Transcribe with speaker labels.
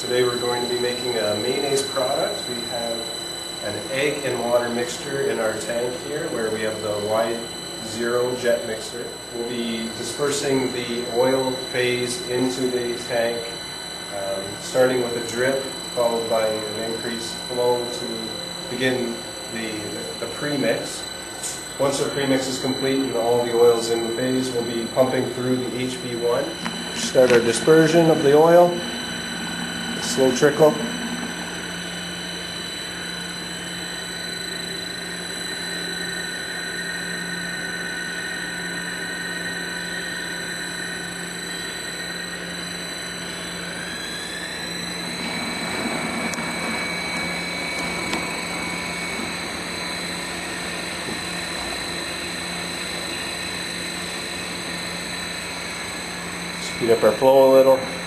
Speaker 1: Today we're going to be making a mayonnaise product. We have an egg and water mixture in our tank here where we have the Y-Jet mixer. We'll be dispersing the oil phase into the tank, um, starting with a drip followed by an increased flow to begin the, the pre-mix. Once the premix is complete and all the oil's in the phase, we'll be pumping through the HV1. Start our dispersion of the oil. Slow trickle. Speed up our flow a little.